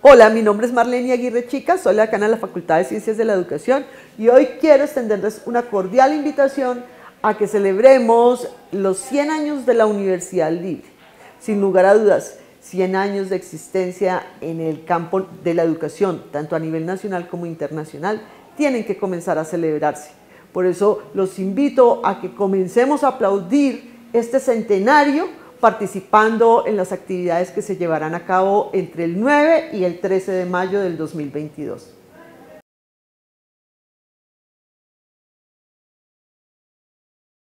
Hola, mi nombre es Marlene Aguirre Chica, soy la decana de la Facultad de Ciencias de la Educación y hoy quiero extenderles una cordial invitación a que celebremos los 100 años de la Universidad Libre. Sin lugar a dudas, 100 años de existencia en el campo de la educación, tanto a nivel nacional como internacional, tienen que comenzar a celebrarse. Por eso los invito a que comencemos a aplaudir este centenario participando en las actividades que se llevarán a cabo entre el 9 y el 13 de mayo del 2022.